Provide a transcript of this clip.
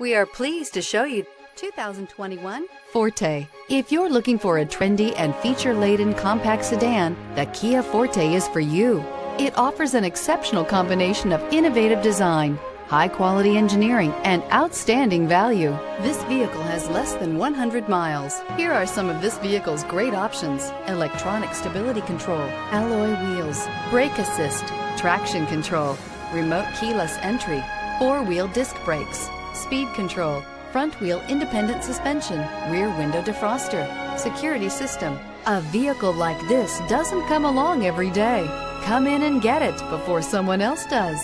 We are pleased to show you 2021 Forte. If you're looking for a trendy and feature-laden compact sedan, the Kia Forte is for you. It offers an exceptional combination of innovative design, high-quality engineering, and outstanding value. This vehicle has less than 100 miles. Here are some of this vehicle's great options. Electronic stability control, alloy wheels, brake assist, traction control, remote keyless entry, four-wheel disc brakes, speed control, front wheel independent suspension, rear window defroster, security system. A vehicle like this doesn't come along every day. Come in and get it before someone else does.